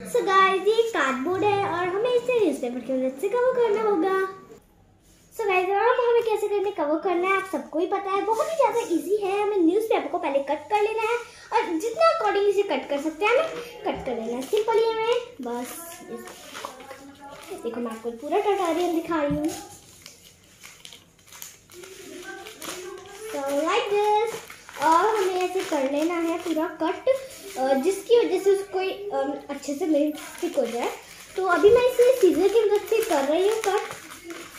So guys ये cardboard है और हमें इसे न्यूज़पेपर की मदद से कवर करना होगा। सो so गाइस अब हमें कैसे करने कवर करना है, आप सबको ही पता है। बहुत ही ज़्यादा इजी है, हमें न्यूज़पेपर को पहले कट कर लेना है और जितना अकॉर्डिंग इसे कट कर सकते हैं, हमें कट कर लेना है। सिंपल ही हमें बस। देखो, मैं आपको पूरा टटारियन दिखा रही हूँ। So, like this और हमें ऐसे कर लेना है पूरा कट जिसकी वजह से उसको अच्छे से मेरी स्टिक हो जाए। तो अभी मैं इसे सीजर की मदद से कर रही हूँ कट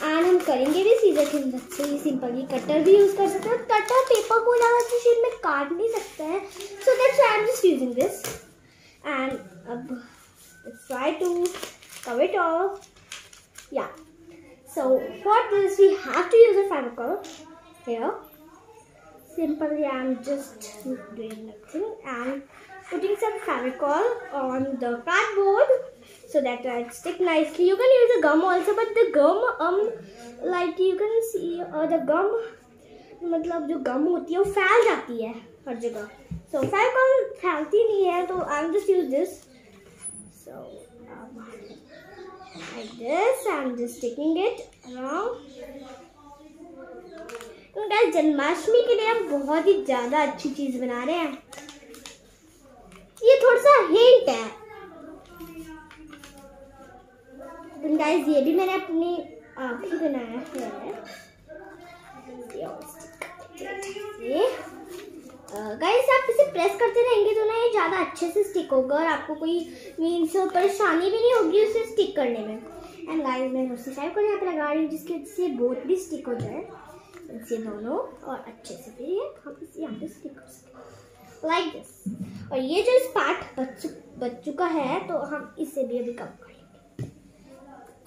एंड हम करेंगे भी सीजर की मदद से। ये सिंपली कटर भी यूज़ कर सकते हैं। कटर पेपर को ज़्यादा अच्छी शीट में काट नहीं सकता है। So that's I am just using this and अब try to cover it all. Yeah. So for this we have to use a fabrical here. simply I'm just doing nothing and putting some Fevicol on the cardboard so that it stick nicely. You can use a gum also, but the gum, um, like you can see, uh, the gum, मतलब जो गम होती है वो फैल जाती है हर जगह so Fevicol फैलती नहीं है तो I'm just use this so um, like this I'm just sticking it around तो गाइस जन्माष्टमी के लिए हम बहुत ही ज़्यादा अच्छी चीज़ बना रहे हैं। ये थोड़ा सा हिंट है गाइस ये भी मैंने अपनी आप ही बनाया है। गाइस आप इसे प्रेस करते रहेंगे तो ना ये ज़्यादा अच्छे से स्टिक होगा और आपको कोई मीन्स परेशानी भी नहीं होगी उसे स्टिक करने में। एंड गाइस मैं उसी टाइप को यहाँ पे लगा रही हूँ जिसकी वजह से बोथ भी स्टिक हो जाए। इसे दोनों और अच्छे से फिर इसे यहाँ पे स्टिक कर सकते लाइक दिस और ये जो इस पार्ट बच चुका है तो हम इसे भी अभी कवर करेंगे।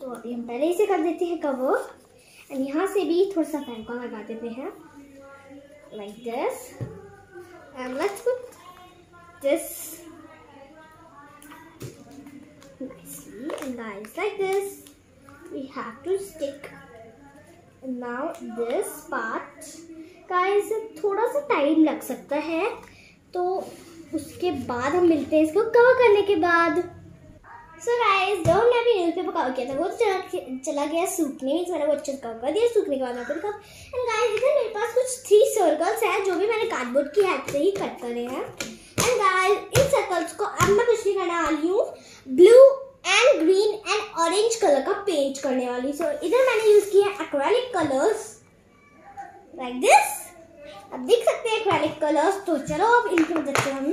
तो अभी हम पहले इसे कर देते हैं कवर एंड यहाँ से भी थोड़ा सा फैंका लगा देते हैं। Like this and let's put this nicely and guys like this. We have to stick now this part guys थोड़ा सा टाइम लग सकता है। तो उसके बाद हम मिलते हैं इसको कवर करने के बाद। सो गाइस जो हमने अभी न्यूज़पेपर कवर किया था, वो चला चला गया सूखने में। मैंने वो अच्छे से कवर कर दिया सूखने के बाद मैं फिर एंड गाइस इधर मेरे पास कुछ थ्री सर्कल्स हैं, जो भी मैंने कार्डबोर्ड की हेल्प से ही कट करे हैं। एंड गाइस इन सर्कल्स को अब मैं कुछ नहीं करने वाली हूँ। Blue and green and orange colour का पेंट करने वाली. सो so, इधर मैंने यूज़ किया है एक्रेलिक कलर्स लाइक दिस अब देख सकते हैं एक्रेलिक कलर्स तो चलो अब इनकी मदद हम.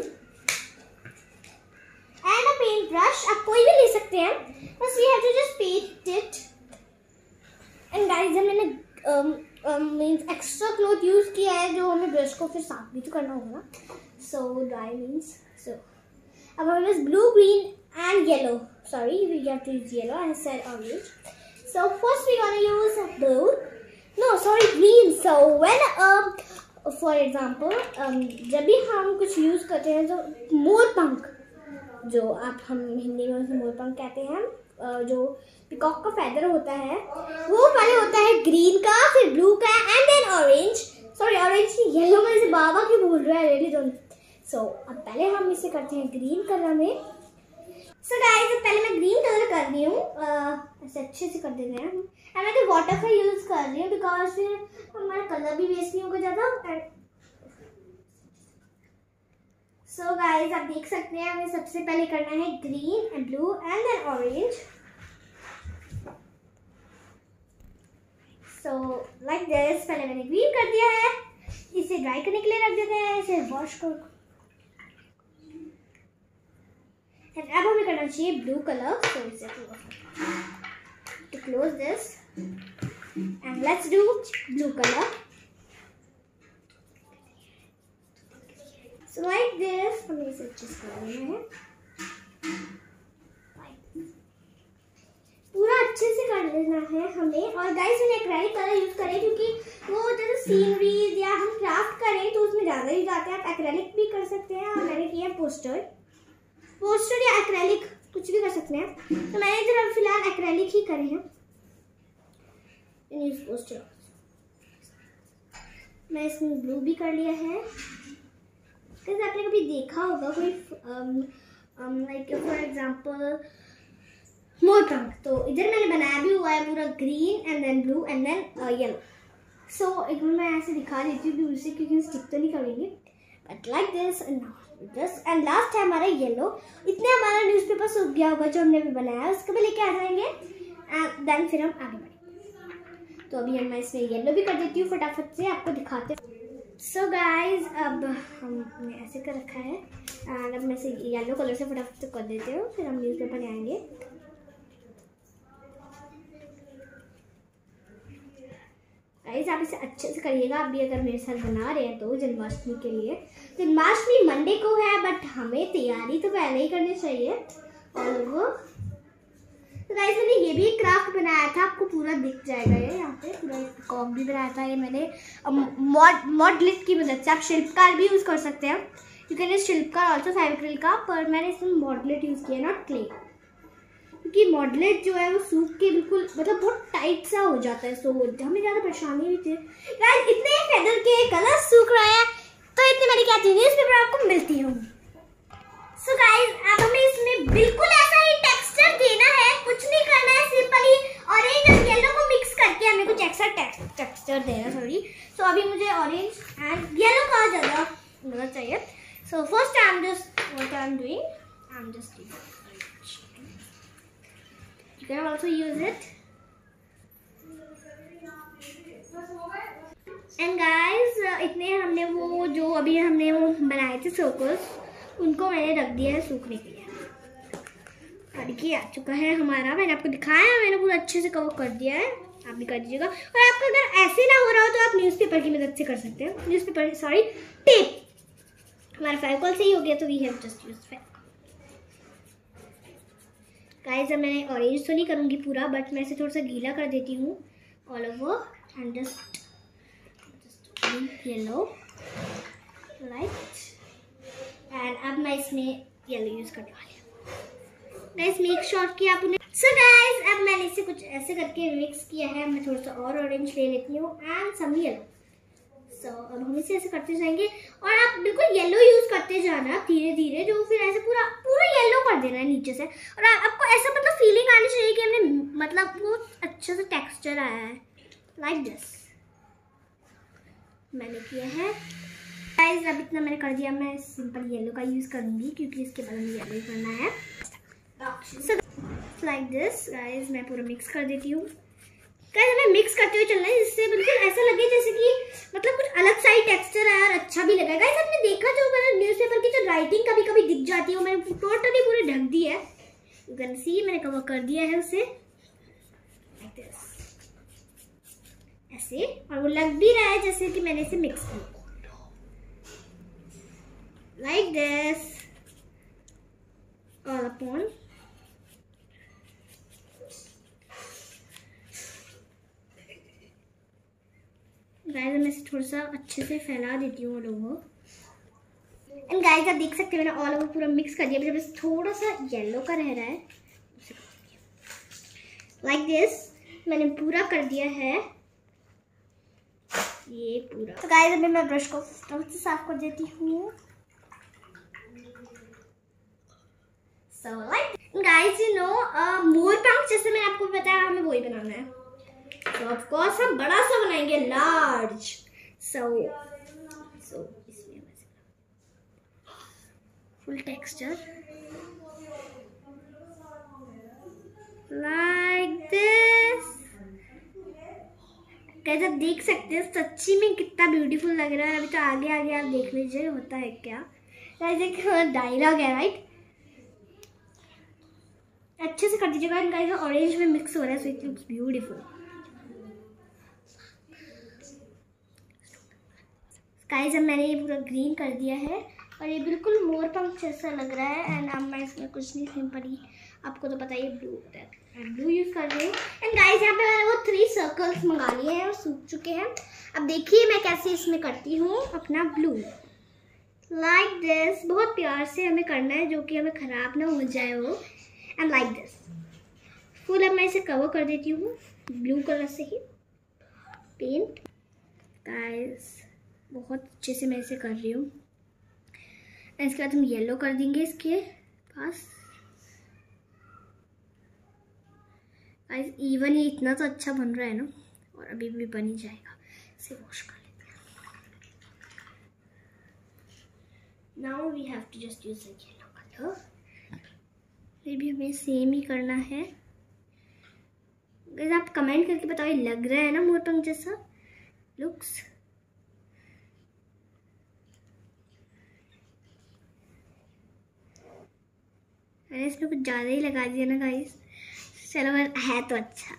एंड अ पेंट ब्रश आप कोई भी ले सकते हैं. बस we have to just paint it and guys मैंने मींस एक्स्ट्रा क्लॉथ यूज़ किया है जो हमें ब्रश को फिर साफ़ भी तो करना होगा सो ड्राई मींस सो अब हमें बस blue green and yellow. Sorry, we have to use yellow. I said orange. So first we're gonna use blue. No, sorry, green. So when um, for example, um, जब भी हम कुछ यूज़ करते हैं तो मोर पंख जो आप हम हिंदी में उसे मोर पंख कहते हैं जो पिकॉक का फैदर होता है वो पहले होता है ग्रीन का फिर ब्लू का and then orange sorry orange yellow में से बाबा क्यों बोल रहा है रेडी डोंट सो अब पहले हम इसे करते हैं ग्रीन कलर में सो गाइस पहले मैं ग्रीन कलर कर रही हूँ। ऐसे अच्छे से कर देते हैं एंड मैं तो वाटर का यूज़ कर रही हूँ बिकॉज़ हमारा कलर भी वेस्ट नहीं होगा ज़्यादा। एंड सो गाइस आप देख सकते हैं, हमें सबसे पहले करना है green and blue and then orange so like this पहले मैंने ग्रीन कर दिया है। इसे ड्राई करने के लिए रख देते हैं, इसे वॉश कर And अब हमें करना चाहिए ब्लू कलर so इसे to close this. And let's do blue color. So like this, हमें इसे अच्छे से कर लेना है. पूरा अच्छे से कर लेना है हमें. और गाइस मैंने एक्रेलिक कलर यूज़ करे क्योंकि वो जैसे सीनरीज या हम क्राफ्ट करें तो उसमें ज़्यादा ही जाते हैं. आप एक्रेलिक भी कर सकते हैं और मैंने किया पोस्टर पोस्टर या एक्रेलिक कुछ भी कर सकते हैं। तो मैंने इधर फ़िलहाल एक्रेलिक ही करे हैं। यूज़ पोस्टर मैं इसमें ब्लू भी कर लिया है। कैसे आपने कभी देखा होगा कोई लाइक फॉर एग्जांपल मोर पंख तो इधर मैंने बनाया भी हुआ है पूरा green and then blue and then yellow so एक मैं ऐसे दिखा देती हूँ उसे क्योंकि स्टिक तो नहीं करेंगे। But like this this and last है हमारा येलो इतने हमारा न्यूज़पेपर सूख गया होगा जो हमने भी बनाया उसको भी लेके आ जाएँगे। एंड देन फिर हम आगे बढ़ेंगे। तो अभी हम मैं इसमें येलो भी कर देती हूँ फटाफट से, आपको दिखाते सो so गाइज़ अब हमने ऐसे कर रखा है। एंड अब मैं इसे येलो कलर से फटाफट से कर देते हो। फिर हम न्यूज़पेपर ले आएँगे। गाइस आप इसे अच्छे से करिएगा। आप भी अगर मेरे साथ बना रहे हैं तो जन्माष्टमी के लिए। जन्माष्टमी मंडे को है बट हमें तैयारी तो पहले ही करनी चाहिए। और वो तो गाइस मैंने ये भी क्राफ्ट बनाया था, आपको पूरा दिख जाएगा ये यहाँ पे। पूरा कॉक भी बनाया था, ये मैंने मॉड मॉड की मदद से। आप शिल्पकार भी यूज़ कर सकते हैं। You can Shilpkar also Fevicryl का, पर मैंने इसमें मॉडलेट यूज़ किया नॉट क्ले क्योंकि मॉडलेट जो है वो सूख के बिल्कुल मतलब बहुत सा हो जाता है सो हमें ज़्यादा परेशानी हुई थी। गाइस इतने फेदर के कलर सूख रहे हैं तो इतनी मेरी क्या न्यूज़ पेपर आपको मिलती हूँ? सो गाइस अब हमें इसमें बिल्कुल ऐसा ही टेक्सचर देना है, कुछ नहीं करना है सिंपली ऑरेंज और येलो को मिक्स करके हमें कुछ एक्स्ट्रा टेक्सचर देना सॉरी सो अभी मुझे ऑरेंज एंड येलो का ज़्यादा मदद चाहिए। So first I am just what I am doing I am just You can also use it. And guys इतने हमने वो जो अभी हमने वो बनाए थे सर्कल्स उनको मैंने रख दिया है सूखने के लिए। देखिए आ चुका है हमारा। मैंने आपको दिखाया है मैंने पूरा अच्छे से कवर कर दिया है। आप भी कर दीजिएगा। और आपका अगर ऐसे ना हो रहा हो तो आप न्यूज़पेपर की मदद से कर सकते हो। न्यूज़पेपर सॉरी टेप हमारा फेविकॉल से ही हो गया तो we have just use guys अब मैं ऑरेंज तो नहीं करूँगी पूरा बट मैं इसे थोड़ा सा गीला कर देती हूँ। All over and just yellow right and अब मैं इसमें येलो यूज़ करने वाली हूँ। गाइस मेक श्योर कि आप उन्हें सो गाइस अब मैंने इसे कुछ ऐसे करके मिक्स किया है। मैं थोड़ा सा और ऑरेंज ले लेती हूँ एंड सम येलो सो अब हम इसे ऐसे करते जाएँगे। और आप बिल्कुल येलो यूज़ करते जाना धीरे धीरे जो फिर ऐसे पूरा पूरा येलो कर देना है नीचे से। और आ, आपको ऐसा मतलब फीलिंग आनी चाहिए कि हमने मतलब वो अच्छा सा टेक्सचर आया है। लाइक like दिस मैंने किया है। गाइस अब इतना मैंने कर दिया। मैं सिंपल येलो का यूज़ करूँगी क्योंकि इसके बाद में येलो ही करना है। लाइक दिस गाइस मैं पूरा मिक्स कर देती हूँ। गाइस हमें मिक्स करते हुए चलना है जिससे बिल्कुल ऐसा लगे जैसे कि मतलब कुछ अलग सा ही टेक्सचर है और अच्छा भी लगा। गाइस आपने देखा जो मैंने न्यूज़पेपर की जो राइटिंग कभी कभी दिख जाती है, मैंने टोटली पूरे ढक दी है। यू कैन सी मैंने कवर कर दिया है उसे। ऐसे, और वो लग भी रहा है जैसे कि मैंने इसे मिक्स किया। लाइक दिस और अपॉन गाइस मैं इसे थोड़ा सा अच्छे से फैला देती हूँ ओवर एंड गाइस आप देख सकते हो, मैंने ऑल ओवर पूरा मिक्स कर दिया। बस थोड़ा सा येलो का रह रहा है लाइक like दिस मैंने पूरा कर दिया है। ये पूरा। तो गाइस अभी मैं ब्रश को से साफ़ कर देती हूँ। गाइस यू नो मोर पंख जैसे मैंने आपको बताया, हमें वही बनाना है। तो ऑफ़ कोर्स हम बड़ा सा बनाएँगे लार्ज सो सो इसमें फुल टेक्सचर लाइक दिस कैसे आप देख सकते हैं, सच्ची में कितना ब्यूटीफुल लग रहा है। अभी तो आगे आगे आप देख लीजिए, होता है क्या? एक डायलॉग है राइट अच्छे से कर दीजिएगा। इनका ऑरेंज में मिक्स हो रहा है so it looks beautiful guys अब मैंने ये पूरा ग्रीन कर दिया है, और ये बिल्कुल मोर पंख जैसा लग रहा है एंड अब मैं इसमें कुछ नहीं सिंपल आपको तो पता ही ब्लू होता है। ब्लू यूज़ कर रही हूँ? एंड गाइस यहाँ पे मैंने वो थ्री सर्कल्स मंगा लिए हैं और सूख चुके हैं। अब देखिए मैं कैसे इसमें करती हूँ अपना ब्लू लाइक like दिस बहुत प्यार से हमें करना है जो कि हमें ख़राब ना हो जाए वो। एंड लाइक दिस फुल अब मैं इसे कवर कर देती हूँ ब्लू कलर से ही। पेंट गाइस बहुत अच्छे से मैं इसे कर रही हूँ। इसके बाद हम येलो कर देंगे इसके पास। इवन ये इतना तो अच्छा बन रहा है ना, और अभी भी बन ही जाएगा। इसे वॉश कर लेते हैं। Now we have to just use yellow colour ये भी हमें सेम ही करना है। अगर आप कमेंट करके बताओ, ये लग रहा है ना मोरपंख जैसा? लुक्स मैंने इसमें कुछ ज़्यादा ही लगा दिया ना गाइस चलो है तो अच्छा।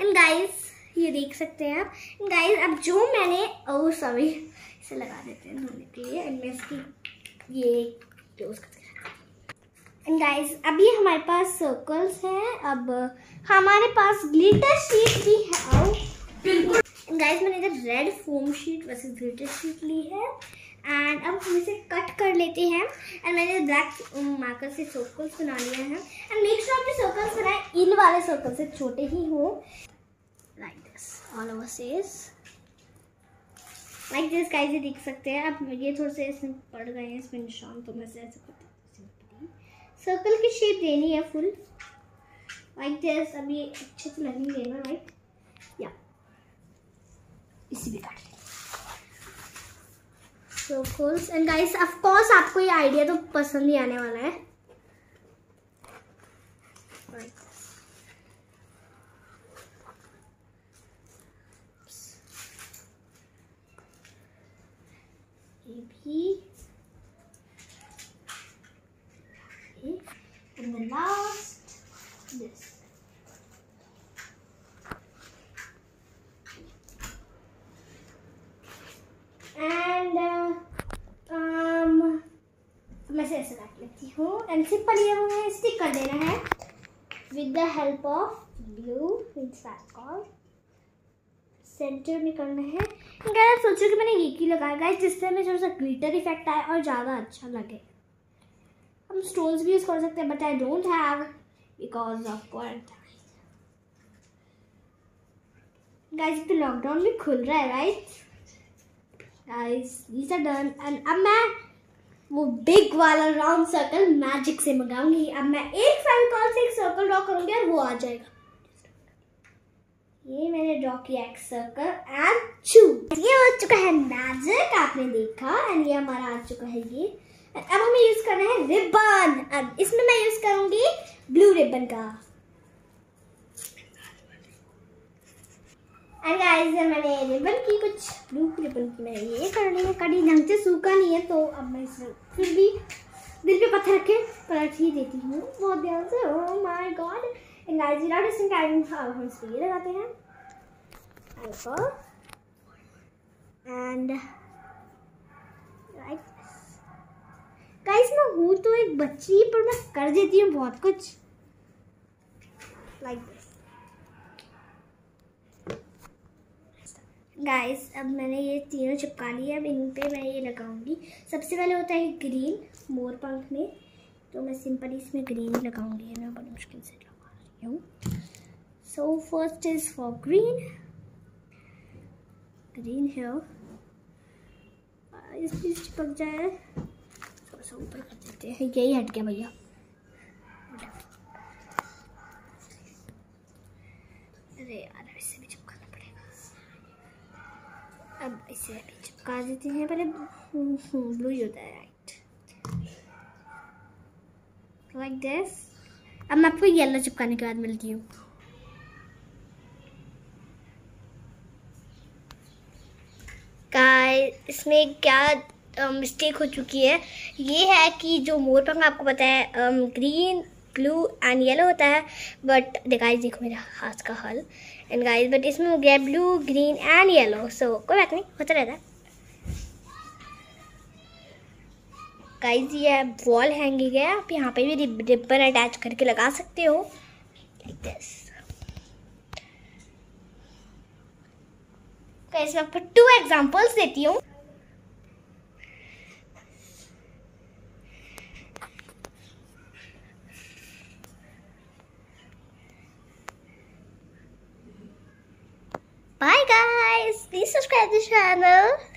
एंड गाइस ये देख सकते हैं आप। एंड गाइस अब जो मैंने ओ सॉरी इसे लगा देते हैं धोने के लिए। एंड मैं इसकी, ये क्लोज कर एंड गाइस अभी हमारे पास सर्कल्स हैं। अब हमारे पास ग्लिटर शीट भी है। गाइस मैंने इधर रेड फोम शीट वैसे ग्लिटर शीट ली है। एंड अब हम इसे कट कर लेते हैं। एंड मैंने ब्लैक मार्कर से सर्कल्स बना लिए हैं। एंड मेक श्योर आपने सर्कल्स बनाए। इन वाले सर्कल से छोटे ही हो। लाइक दिस ऑल ओवर सेज लाइक दिस गाइस ये देख सकते हैं। अब ये थोड़े से इसमें पड़ गए हैं। इसमें निशान तो मैं ऐसे सर्कल की शेप देनी है फुल लाइक दिस ये अच्छे से लगेंगे ना राइट या इसी भी काट circles and guys of course आपको ये आइडिया तो पसंद ही आने वाला है। And the last, this ऐसे काट लेती हूँ एंड सिंपल ये हमें स्टिक कर देना है। With the help of blue Fevicol centre में करना है। गाइस सोचो कि मैंने एक ही लगाया? गाइस, जिससे हमें थोड़ा सा ग्लिटर इफ़ेक्ट आए और ज़्यादा अच्छा लगे। हम स्टोन्स भी यूज़ कर सकते हैं but I don't have because of quarantine guys तो लॉकडाउन भी खुल रहा है right guys these are done and अब मैं वो बिग वाला राउंड सर्कल मैजिक से मंगाऊँगी। अब मैं एक फेविकॉल से एक सर्कल ड्रॉ करूँगी और वो आ जाएगा। ये मैंने ड्रॉ किया एक सर्कल एंड चू ये हो चुका है मैजिक आपने देखा। एंड ये हमारा आ चुका है ये। अब हमें यूज़ करना है रिबन अब इसमें मैं यूज़ करूँगी ब्लू रिबन का। गाइस मैंने रिबन की कुछ ब्लू रिबन की मैंने ये करनी है। कड़ी ढंग से सूखा नहीं है तो अब मैं इसे फिर भी दिल पे पत्थर रखे पलट ही देती हूँ। बहुत ध्यान से ओह माय गॉड गाइस जीरा ड्रेसिंग टाइम हम इस ये लगाते हैं। एंड मैं हूँ तो एक बच्ची, पर मैं कर देती हूँ बहुत कुछ। लाइक like गाइस अब मैंने ये तीनों चिपका लिए, अब इन पे मैं ये लगाऊँगी। सबसे पहले होता है ग्रीन मोर पंख में। तो मैं सिंपली इसमें ग्रीन लगाऊँगी, है मैं बड़ी मुश्किल से लगा रही हूँ। So first is for green green है इस प्लीज़ चिपक जाए। थोड़ा सा ऊपर कर देते हैं। यही हट गया भैया। अरे यार इससे भी चिपकाना अब इसे चिपका देते हैं, पहले ब्लू ही होता है राइट लाइक दिस अब मैं आपको येलो चिपकाने के बाद मिलती हूँ। इसमें क्या मिस्टेक हो चुकी है। ये है कि जो मोर पंख आपको पता है ग्रीन ब्लू एंड येलो होता है बट गाइस देखो मेरा हाथ का हल। एंड गाइस बट इसमें हो गया blue, green and yellow. So कोई बात नहीं, होता रहता है। गाइस ये वॉल हैंगिंग है, आप यहाँ पे भी रिबन अटैच करके लगा सकते हो। लाइक दिस मैं आपको टू एग्जांपल्स देती हूँ। Please subscribe to the channel.